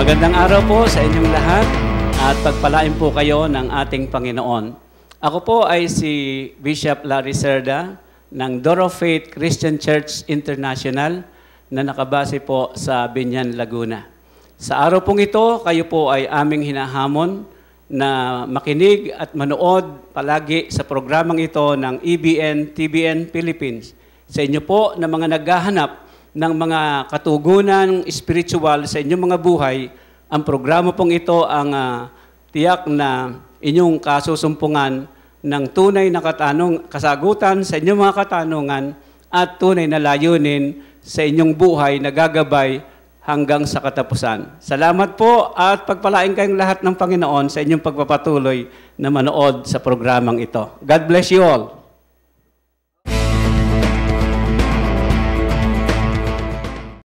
Magandang araw po sa inyong lahat at pagpalain po kayo ng ating Panginoon. Ako po ay si Bishop Larry Cerda ng Door of Faith Christian Church International na nakabase po sa Binyan, Laguna. Sa araw pong ito, kayo po ay aming hinahamon na makinig at manood palagi sa programang ito ng E EBN, TBN Philippines. Sa inyo po na mga naghahanap ng mga katugunan spiritual sa inyong mga buhay, ang programa pong ito ang ah, tiyak na inyong kasusumpungan ng tunay na katanong, kasagutan sa inyong mga katanungan at tunay na layunin sa inyong buhay na gagabay hanggang sa katapusan. Salamat po at pagpalain kayong lahat ng Panginoon sa inyong pagpapatuloy na manood sa programang ito. God bless you all.